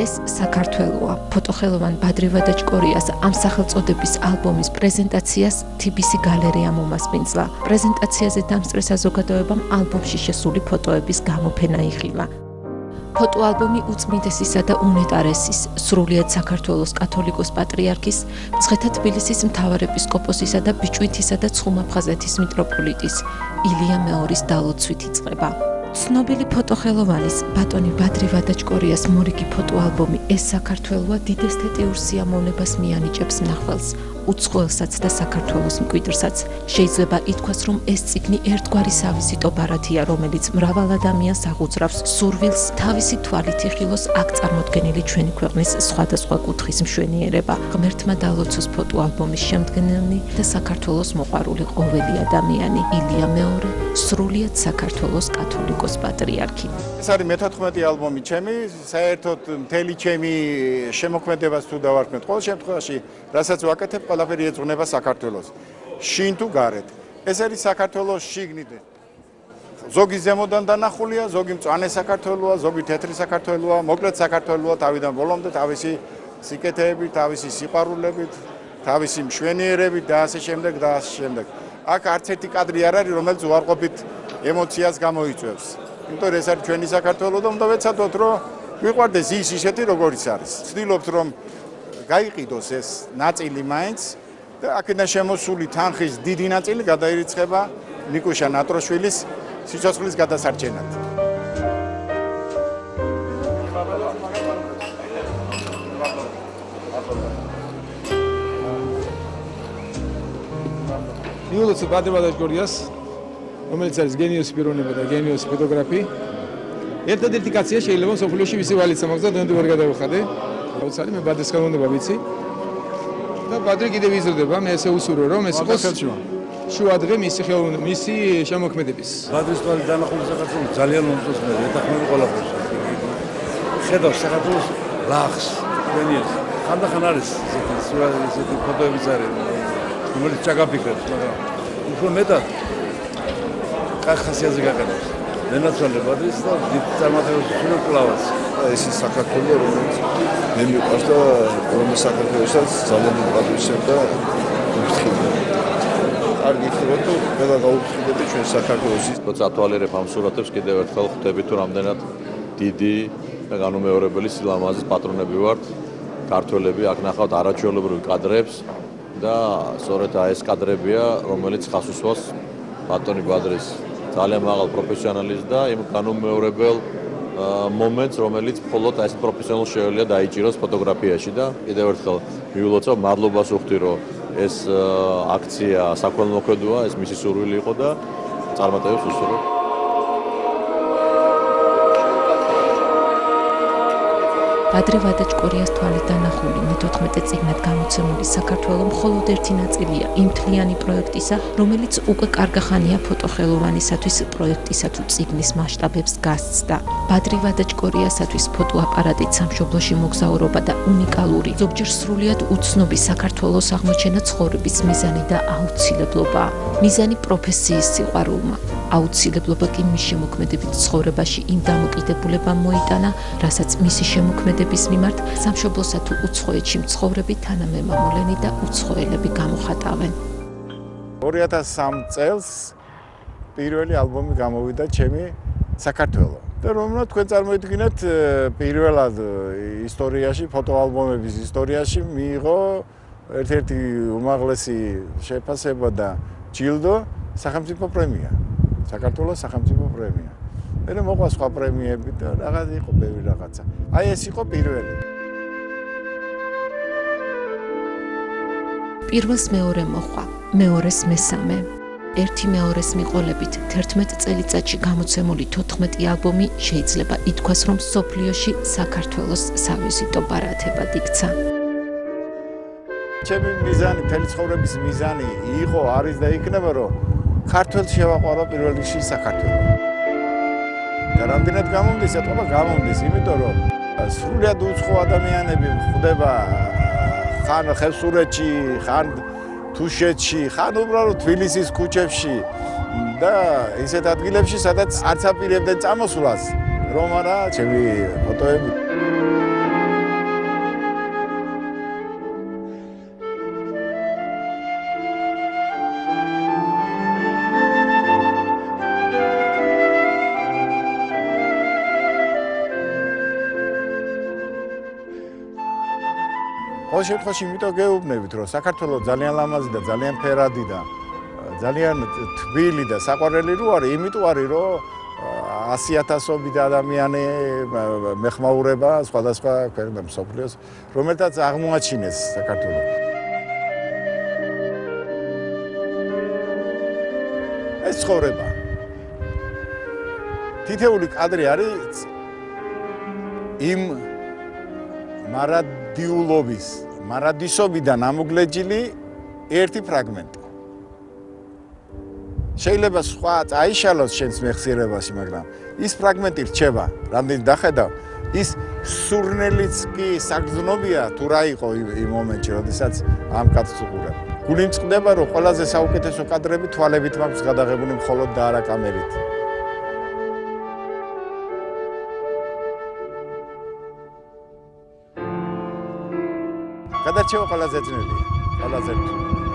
ეს საქართველოა. ფოტოხელოვან ბადრივა დაჭკორიას ამ სახელწოდების ალბომის პრეზენტაციას TBC გალერეა მომასპინძლა. პრეზენტაციაზე დამსწრე საზოგადოებამ ალბომში შესული ფოტოების გამოფენა იხილა. ფოტოალბომი უწმინდესისა და უნეტარესის, სრულიად საქართველოს კათოლიკოს პატრიარქის, მცხეთა თბილისის მთავარეპისკოპოსისა და ბიჭვინთისა და ცხუმაფხაზეთის მიტროპოლიტის ილია მეორის დალოცვით იწყება. ცნობილი ფოტოხელოვანის ბატონი ბადრი ვადაჭკორიას მორიგი ფოტოალბომი ეს საქართველოა დიდ ესთეტიურ სიამოვნებას მიანიჭებს ნახველს უცხოელსაც და საქართველოს მკვიდრსაც. შეიძლება ითქვას რომ ეს ციგნი ერთგვარი სავიზიტო ბარათია რომელიც მრავალ ადამიანს აღუძრავს სურვილს თავისი თვალით იხილოს აქ წარმოქმნილი ჩვენი ქვეყნის სხვადასხვა კუთხის მშვენიერება. ღმერთმა დალოცოს ფოტოალბომის შემდგენელი და საქართველოს მოყვარული ყოველი ადამიანი. ილია მეორე სრულიად საქართველოს კათოლიკოს პატრიარქი. ეს არის მე-14 ალბომი ჩემი საერთოდ მთელი ჩემი შემოქმედებას თუ დავარქმევ ყოველ შემთხვევაში რასაც ვაკეთებ ყველაფერი ეძღვნება საქართველოს. შინ თუ გარეთ. ეს არის საქართველოს შიგნით. ზოგი ზემოდან დანახულია, ზოგი მწვანე საქართველოა, ზოგი თეთრი საქართველოა, მოკლედ საქართველოა თავიდან ბოლომდე თავისი სიკეთეებით, თავისი სიყვარულებით, თავისი მშვენიერებით და ასე შემდეგ და ასე შემდეგ. აქ არც ერთი კადრი არ არის, რომელიც უარყოფით ემოციას გამოიწვევს. იმიტომ ეს არის ჩვენი საქართველო და უნდა ვეცადოთ, რომ ვიყვარდეს ის ისეთი, როგორიც არის. ვცდილობთ, რომ გაიყიდოს ეს ნაწილი მაინც და აქედან შემოსული თანხის დიდი ნაწილი გადაირიცხება ნიკუშა ნატროშვილის სიცოცხლის გადასარჩენად. ნიულოს ბადრბადაშ გორიას რომელიც არის გენიოსი პიროვნება და გენიოსი ფოტოგრაფი ერთადერთი კაცია შეიძლება სოფლიოში ვისი ვალიცა მაგზა დონდი ვერ გადავხადე აუცილებლად მე ბადის ხელოვნება ვიცი. და ბადრი კიდევ იზრდება მე ესე უსურო რომ ეს იყოს შუა დღე მისი ხელოვნება მისი შემოქმედების. ბადრის თვალი დანახული საქართველოს ძალიან მომწონს მე ეთახმები ყველაფერს. ხედავ საქართველოს ლახს გენიოს ხანდახან არის ესეთი ესეთი ფოტოებიც არის რომელიც ჩაგაფიქრებს მაგრამ უფრო მეტად კახასიაზე გაყენებს მენაცვალე ბადრის და დიდ წარმატებას უშუალო კლავას ეს ის საქართველო რომელიც მე მიყვარს და რომელიც საქართველოსაც ძალიან დიდ პატრიოტიზმს და უფრთხილება. კარგი ხდება თუ ყველა გაუფრთხილდება ჩვენ საქართველოს ის წათვალერებ ამ სურათებს კიდევ ერთხელ ხვდები თუ რამდენად დიდი და განუმეორებელი სილამაზის პატრონები ვართ. ქართველები აქ ნახავთ არაჩვეულებრივ კადრებს და სწორედ ეს კადრებია რომელიც ხას უსვას ბატონი ბადრის ძალიან მაღალ პროფესიონალიზმს და იმ განუმეორებელ მომენტს, რომელიც მხოლოდ ეს პროფესიონალ შეუძლია დაიჭიროს ფოტოგრაფიაში და კიდევ ერთხელ მიულოცავ მადლობას უხდი, რომ ეს აქცია საქველმოქმედოა, ეს მისი სურვილი იყო და წარმატებებს უსურვებ. ბადრი ვადაჭკორიას თვალით დანახული მე-14 წიგნად გამოცემული საქართველოს მხოლოდ ერთი ნაწილია იმ თლიანი პროექტისა, რომელიც უკვე კარგახანია ფოტოხელოვანისათვის პროექტისა თუ წიგნის მასშტაბებს გასცდა. ბადრი ვადაჭკორიასათვის ფოტოაპარატით სამშობლოში მოგზაურობა და უნიკალური, ზოგჯერ სრულიად უცნობი საქართველოს აღმოჩენა ცხოვრების მიზანი და აუცილებლობა. მიზანი პროფესიის სიყვარულმა. აუცილებლობა კი მის შემოქმედებით ცხოვრებაში იმ დამოკიდებულებამ მოიტანა, რასაც მისი შემოქმედების მიმართ სამშობლოსა თუ უცხოეთში მცხოვრები თანამემამულენი და უცხოელები გამოხატავენ. 2003 წელს პირველი ალბომი გამოვიდა ჩემი საქართველო. და რომ რა თქვენ წარმოიდგინეთ პირველად ისტორიაში, ფოტოალბომების ისტორიაში მიიღო ერთ-ერთი უმაღლესი შეფასება და ჯილდო სახელმწიფო პრემია. საქართველოს სახელმწიფო პრემია. მე მოყვა სხვა პრემიები და რაღაც იყო ბევრი რაღაცა. აი ეს იყო პირველი. პირველს მეორე მოყვა, მეორეს მესამე. ერთი მეორეს მიყოლებით 11 წელიწადში გამოცემული 14 ალბომი შეიძლება ითქვას, რომ სოფლიოში საქართველოს სავიზიტო ბარათებად იქცა. ჩემი მიზანი, თელი ცხოვრების მიზანი იყო, არის და იქნება, რომ ქართველს შევაყვარო პირველ რიგში საქართველოს. და რამდენად გამომდის, ეთქობა გამომდის, იმიტომ რომ სრულიად უცხო ადამიანები ხდება ხან ხევსურეთში, ხან თუშეთში, ხან უბრალოდ თბილისის ქუჩებში. და ისეთ ადგილებში, სადაც არც აპირებდნენ წამოსვლას, რომ არა ჩემი ფოტოები ყოველ შემთხვევაში იმიტომ გეუბნებით, რომ საქართველოს ძალიან ლამაზი და ძალიან ფერადი და ძალიან თბილი და საყვარელი რო არის, იმიტომ არის, რომ 100000ობით ადამიანი მეხმაურება სხვადასხვა ქვეყნებს მსოფლიოს, რომელთაც აღმოაჩინეს საქართველოს. ეს ცხოვრება. თითეული კადრი არის იმ მარადიულობის, მარადისობიდან ამოგლეჯილი ერთი ფრაგმენტი. შეიძლება სხვა წაიშალოს შენს მეხსიერებაში, მაგრამ ის ფრაგმენტი რჩება, რამდენი დახედავ, ის სურნელიც კი საგზნობია თუ რა იყო იმ მომენტში, როდესაც ამ კაცს უყურებ. გული მწყდება, რომ ყველაზე საუკეთესო კადრები თვალებით მაქვს გადაღებული მხოლოდ და არა კამერით. გადარჩევა ყველაზე ძნელია. ყველაზე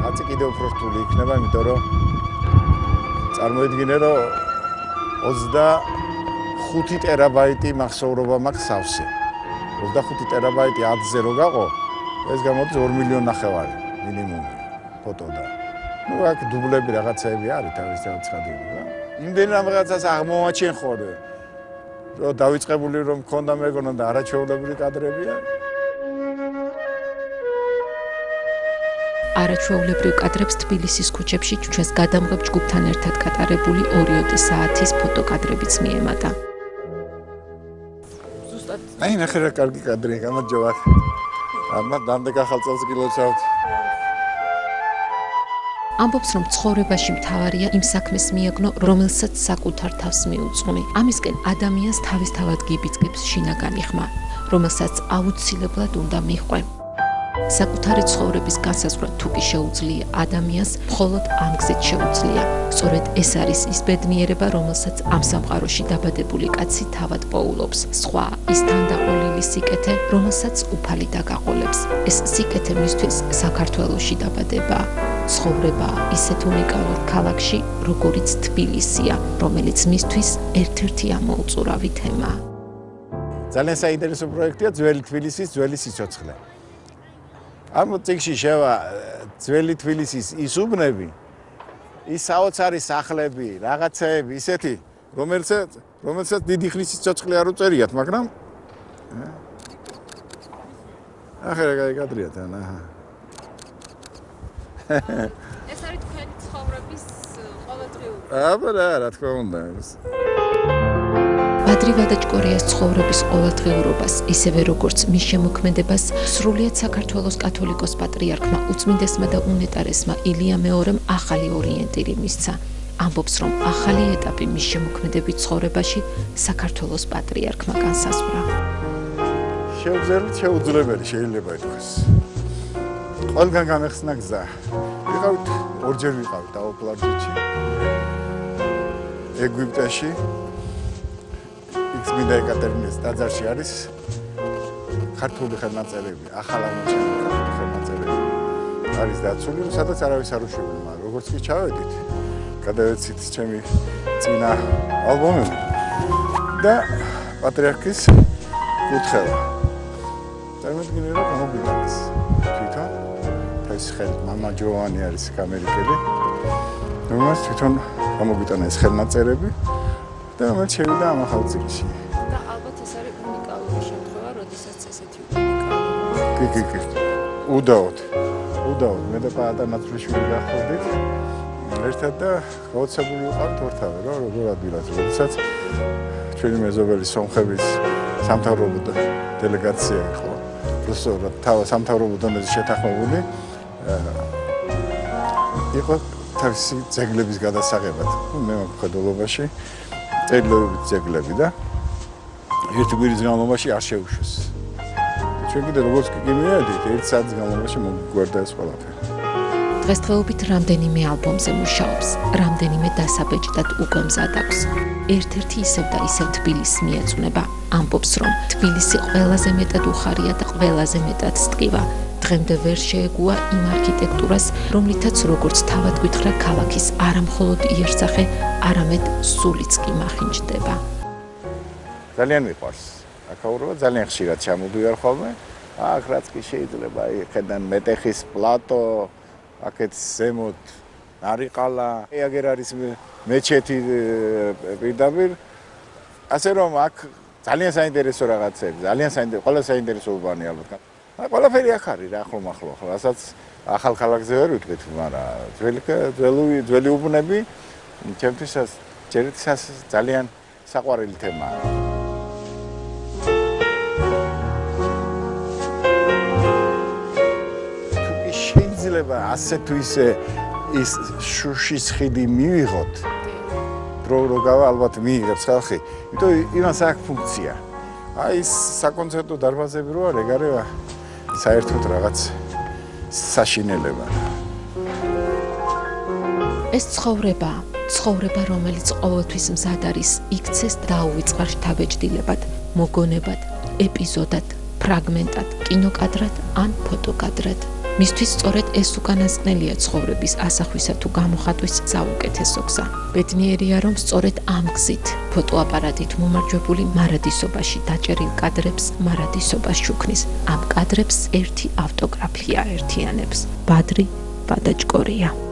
აწი კიდევ უფრო რთული იქნება, იმიტომ რომ წარმოიდგინე რომ 25 ტერაბაიტი მახსოვრობა მაქვს სავსე. 25 ტერაბაიტი 10-ზე რო გაყო ეს გამოდის 2 მილიონი ნახევარი მინიმუმი ფოტო და ну აქ დუბლები რაღაცები არის თავის დაცხადებული რა. იმდენ რაღაცას აღმოაჩენ ხოლმე რომ დავიწყებული რომ მქონდა მეგონა და არაჩვეულებრივი კადრებია არაჩვეულებრივ კადრებს თბილისის ქუჩებში ჩვენს გადამღებ ჯგუფთან ერთად კატარებული 2 საათის ფოტოკადრებიც მიემატა. აი ნახე რა კარგი კადრია, გამარჯობა. ამა დამდე გახალწელს გილოცავთ. ამბობს რომ ცხოვრებაში მთავარია იმ საქმეს მიაგნო, რომელსაც საკუთარ თავს მიუძღვნი. ამისკენ ადამიანს თავისთავად გიბიძგებს შინაგანი ხმა, რომელსაც აუცილებლად უნდა მიხვე. საკუთარი ცხოვრების განსაზღვრა თუ კი შეუძლია ადამიანს, მხოლოდ ამ გზით შეუძლია. სწორედ ეს არის ის ბედნიერება, რომელსაც ამ სამყაროში დაბადებული კაცი თავად პოულობს. სხვა ის თანდაყოლილი სიკეთე, რომელსაც უფალი დაგაყოლებს. ეს სიკეთე მისთვის საქართველოსში დაბადება. ცხოვრება ისეთ უნიკალურ ქალაქში, როგორიც თბილისია, რომელიც მისთვის ერთ-ერთი ამოუწურავი თემაა. ძალიან საინტერესო პროექტია ძველი თბილისის ძველი სიცოცხლე. ამ წიგში შევა ძველი თბილისის ის უბნები, ის საოცარი სახლები, რაღაცეები, ისეთი, რომელსაც რომელსაც დიდი ხნის სიცოცხლე არ უწერიათ, მაგრამ ახლა რა გაიგადრიათ ანა. ეს არის თქვენი ცხოვრების ყოველდღიური. აბა რა, რა თქმა უნდა. ადრივადაჭკორიას ცხოვრების ყოველდღიურობას, ისევე როგორც მის შემოქმედებას, სრულიად საქართველოს კათოლიკოს პატრიარქმა უწმინდესმა და უნეტარესმა ილია მეორემ ახალი ორიენტირი მისცა. ამბობს, რომ ახალი ეტაპი მის შემოქმედებით ცხოვრებაში საქართველოს პატრიარქმა განსაზღვრა. შეუძლებელი, შეუძლებელი შეიძლება ითქვას. ყველგან გამეხსნა გზა. ვიყავით ორჯერ ვიყავით დაოპლარჯეთში. ეგვიპტეში წმინდა ეკატერინეს ტაძარში არის ქართული ხელნაწერები, ახალამოჩენილი ქართული ხელნაწერები არის დაცული, სადაც არავის არ უშველმა, როგორც კი ჩავედით, გადავეცით ჩემი წინა ალბომები და პატრიარქის კუთხევა. წარმოიდგინე რა გამოგიტანეს თვითონ ეს ხელი მამა ჯოვანი არის ამერიკელი. რომელსაც თვითონ გამოგვიტანა ეს ხელნაწერები და რომელიც შევიდა ამ ახალ წიგნში. კი კი კი. უდაოდ უდაოდ. მე და პაატა ნაცრიშვილი გახდით ერთად და გაოცებული ვიყავთ ორთავე რა როგორ ადგილას როდესაც ჩვენი მეზობელი სომხების სამთავრობო დელეგაცია იყო. რუსო თავ სამთავრობო დონეზე შეთანხმებული იყო თავისი ძეგლების გადასაღებად. მე მხედველობაში წერილობებით ძეგლები და ერთი გვირის განმავლობაში არ შეუშვეს ჩვენ კიდე როგორც კი მივედით, ერთ საათის განმავლობაში მოგვერდა ეს ყველაფერი. დღესდღეობით რამდენიმე ალბომზე მუშაობს, რამდენიმე დასაბეჭდად უკვე მზად აქვს. ერთ-ერთი ისევ და ისევ თბილისს მიეწუნება. ამბობს, რომ თბილისი ყველაზე მეტად უხარია და ყველაზე მეტად სტკივა. დღემდე ვერ შეეგუა იმ არქიტექტურას, რომლითაც როგორც თავად გითხრა ქალაქის არამხოლოდ იერსახე, არამედ სულიც კი მახინჯდება. ძალიან მიყვარს. აქაურობა ძალიან ხშირად ჩამოდივარ ხოლმე აქ რაც კი შეიძლება, ხედან მეტეხის პლატო, აქეთ ზემოთ არიყალა, ეგერ არის მეჩეთი პირდაპირ. ასე რომ აქ ძალიან საინტერესო რაღაცები, ძალიან საინტერესო, ყველა საინტერესო უბანი ალბათ. აი ყველაფერი აქ არის რა ხომ ახლა, რასაც ახალ ქალაქზე ვერ ვიტყვით, მაგრამ ძველი ძველი ძველი უბნები ჩემთვისაც ჯერითაც ძალიან საყვარელი თემაა. შეიძლება ასე თუ ისე ის შუშის ხიდი მივიღოთ დრო რო გავა ალბათ მიიღებს ხალხი. იმიტომ იმას აქვს ფუნქცია. აი ეს საკონცერტო დარბაზები რო არის ეგარევა საერთოდ რაღაც საშინელება. ეს ცხოვრება ცხოვრება რომელიც ყოველთვის მზად არის იქცეს დაუვიწყარ შთაბეჭდილებად მოგონებად ეპიზოდად ფრაგმენტად კინოკადრად ან ფოტოკადრად მისთვის სწორედ ეს უკანასკნელია ცხოვრების ასახვისა თუ გამოხატვის საუკეთესო გზა. ბედნიერია რომ სწორედ ამ გზით ფოტოაპარატით მომარჯვებული მარადისობაში დაჭერილ კადრებს მარადისობას შუქნის. ამ კადრებს ერთი ავტოგრაფია ერთიანებს. ბადრი ბადაჭკორია